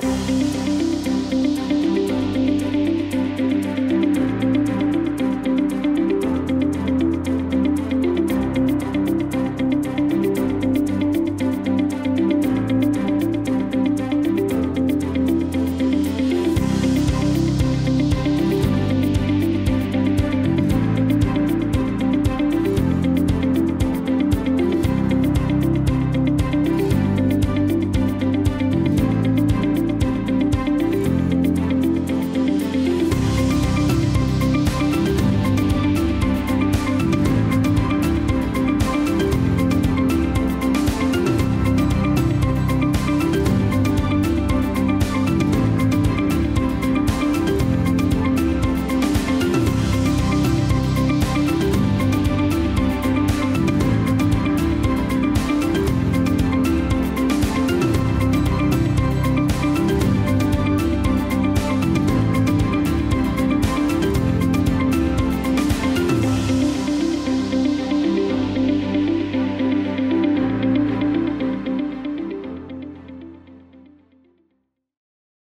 Bye.